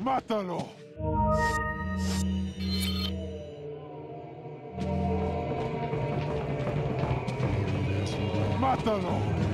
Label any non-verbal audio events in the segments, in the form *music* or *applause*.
¡Mátalo! ¡Mátalo!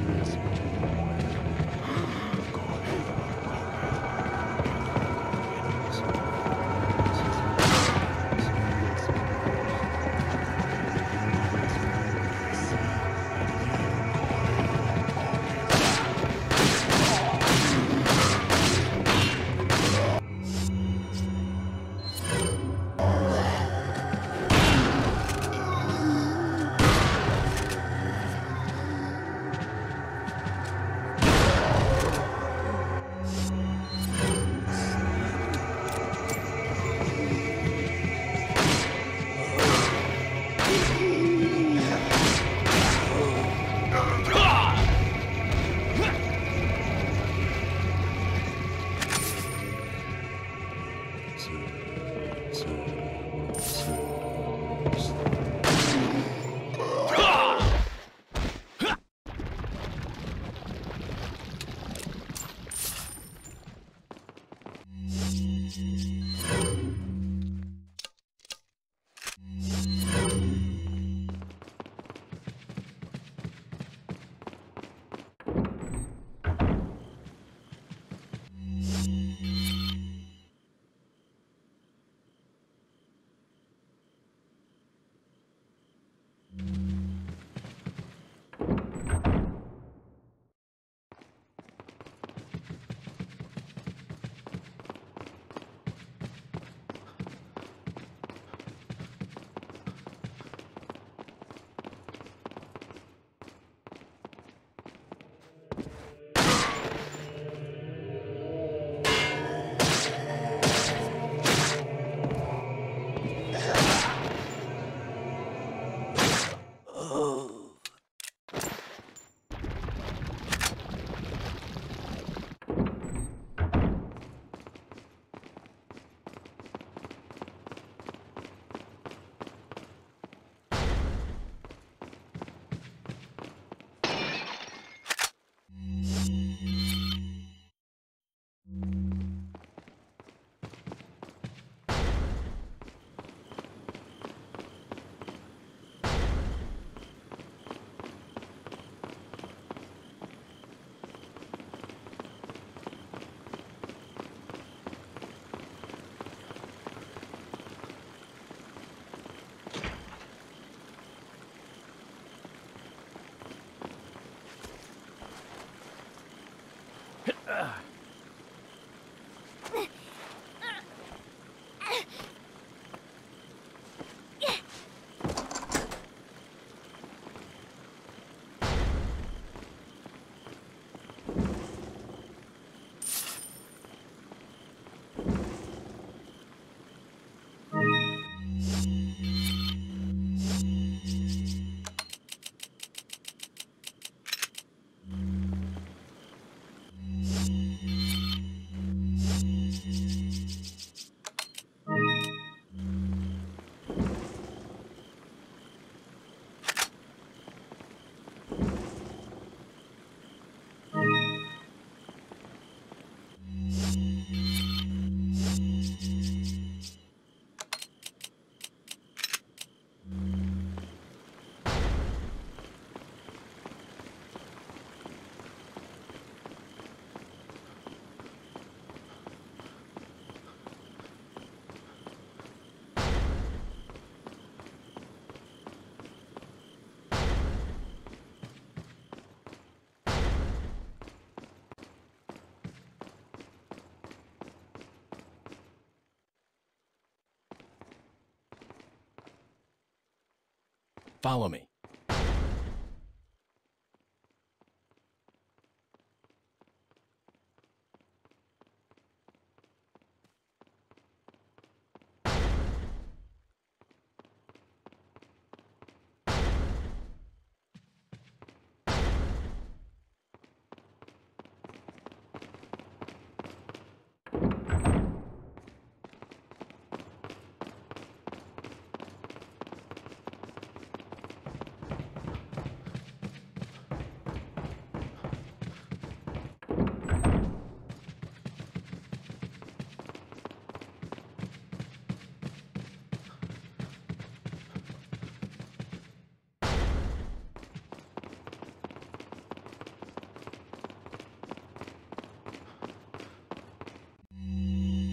Follow me.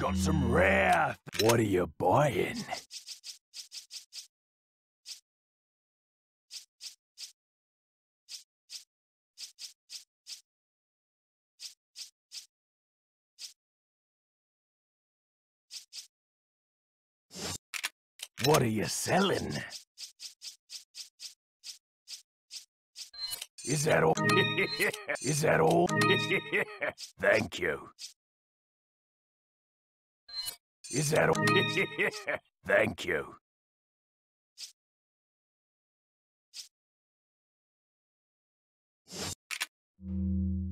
Got some rare. What are you buying? What are you selling? Is that all? *laughs* Is that all? *laughs* Thank you. Is that all? *laughs* Thank you. Wait.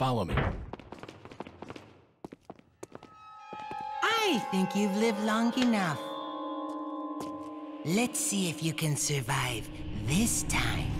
Follow me. I think you've lived long enough. Let's see if you can survive this time.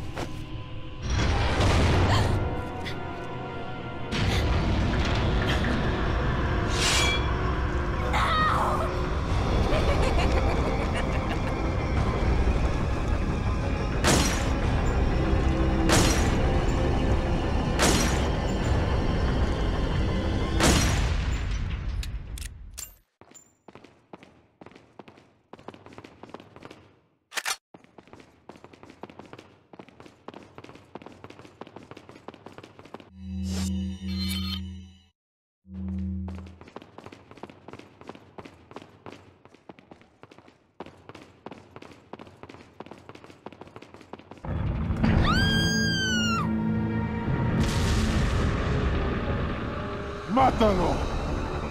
¡Mátalo!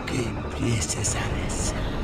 Que empieces a besar.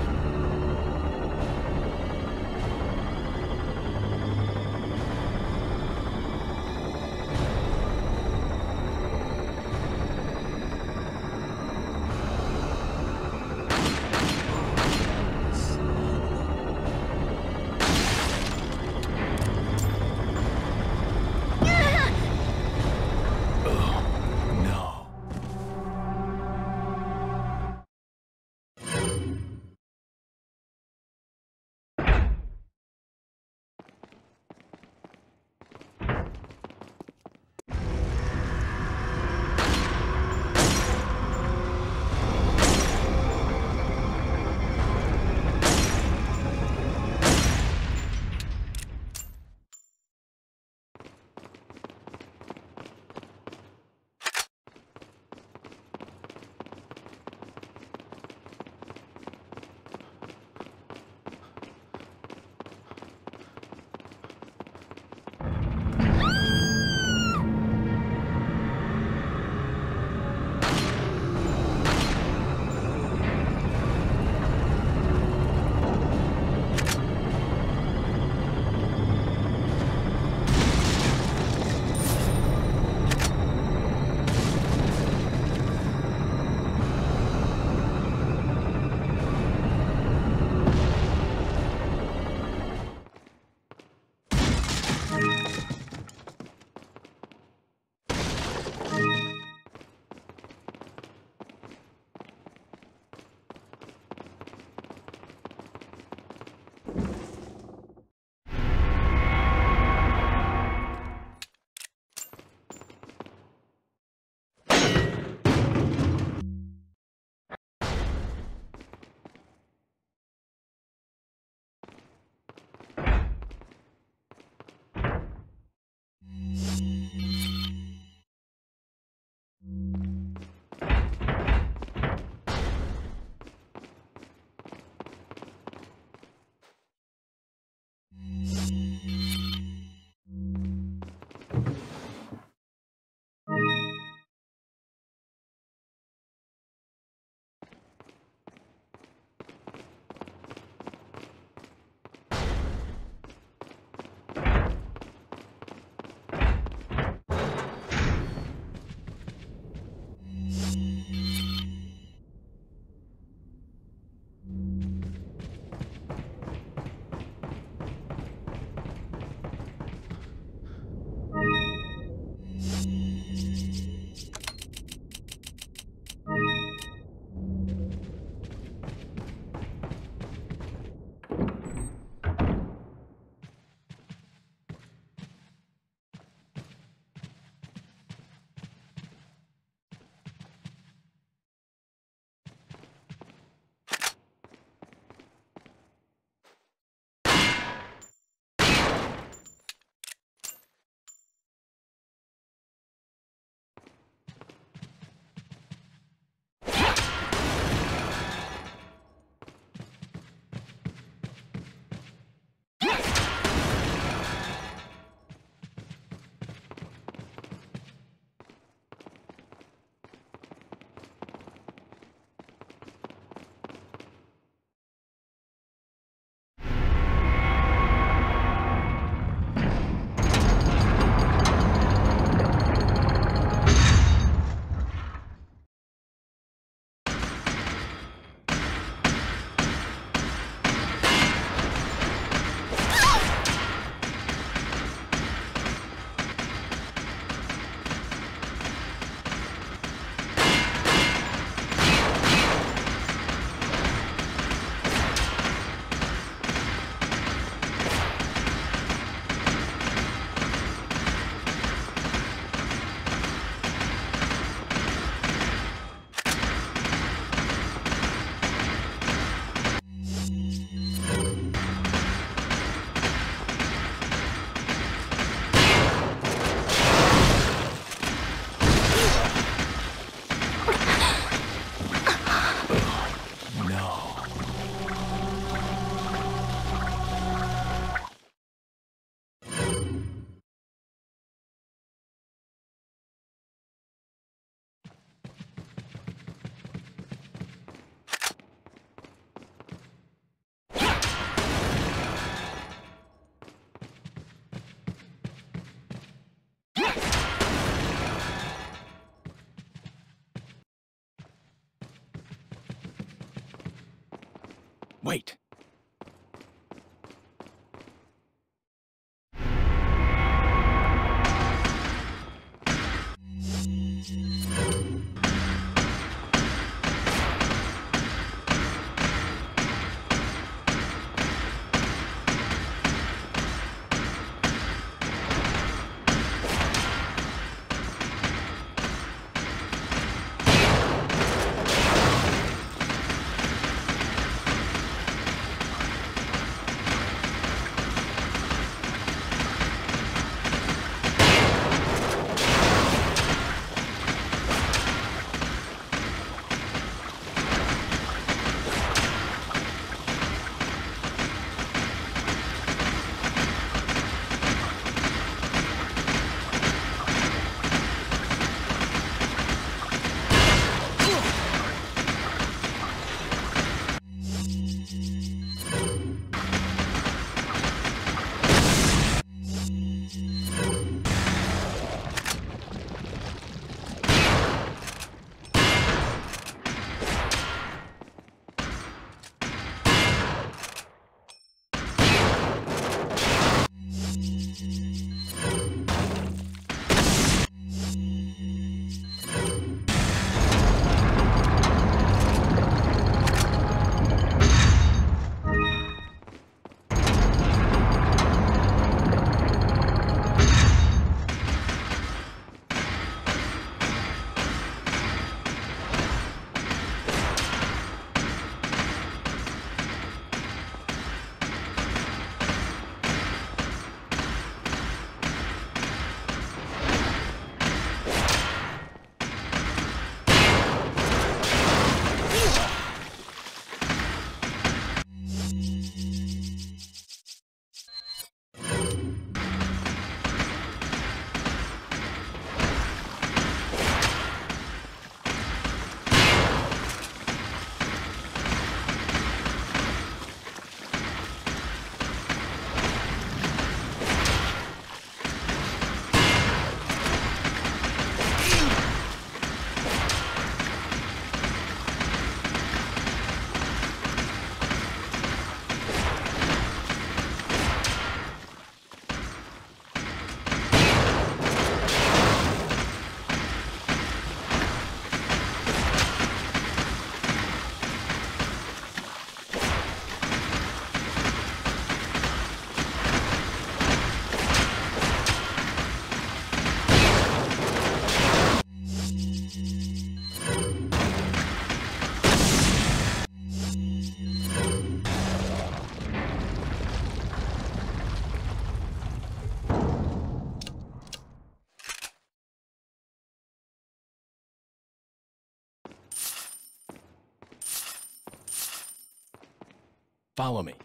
Follow me.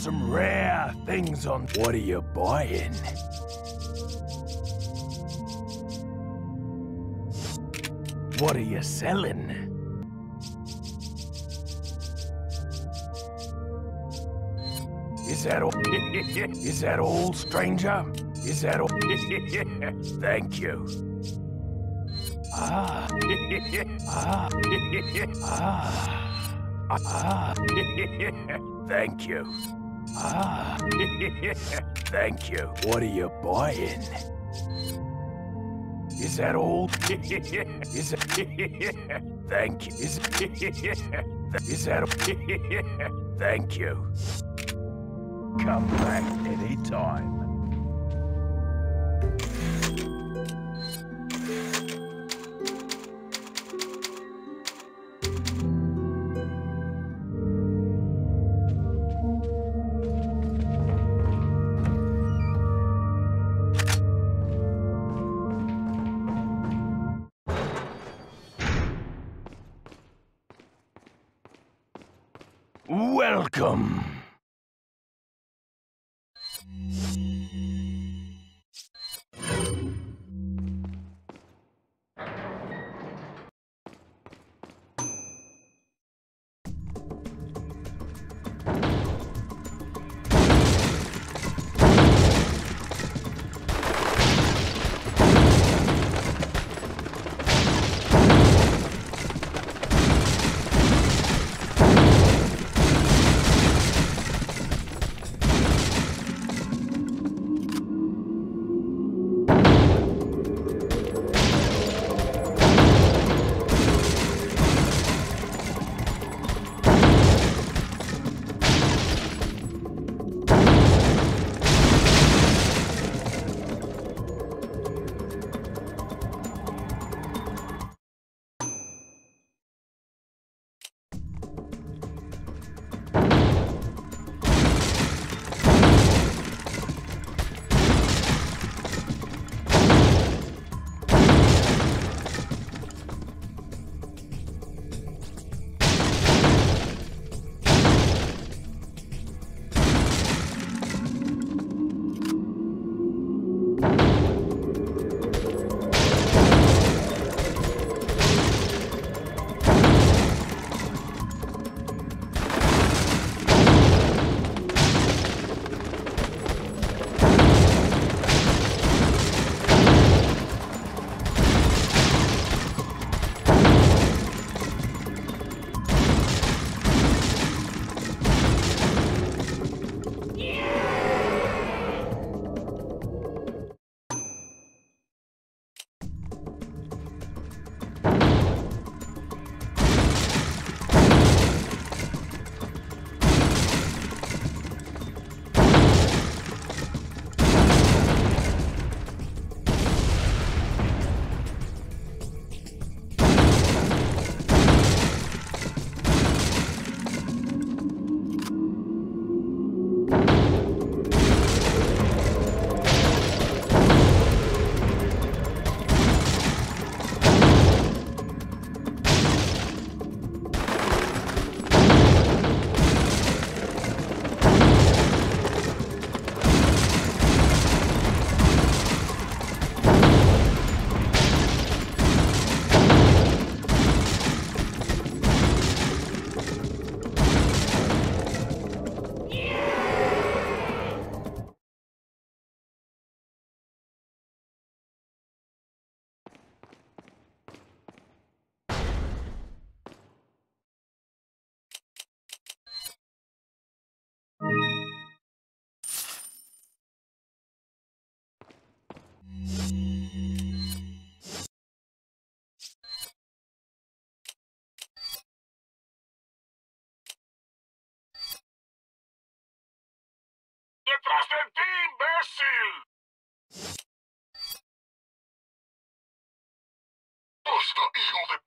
Some rare things on. What are you buying? What are you selling? Is that all? *laughs* Is that all, stranger? Is that all? *laughs* Thank you. Ah. ah. ah. Ah. *laughs* Thank you. Ah. *laughs* Thank you. What are you buying? Is that all? *laughs* Is that... *laughs* Thank you. Is, is that... Thank you. Come back anytime. ¡Detrás de ti, imbécil! ¡Basta, hijo de